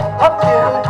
up to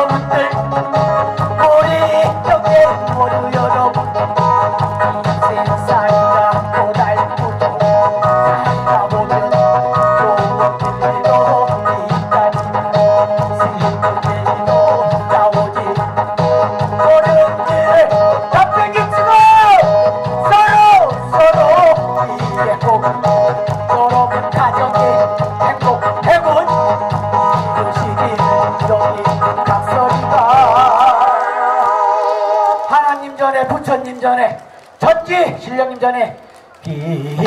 신령님 전에 첫지 실력님 전에 기다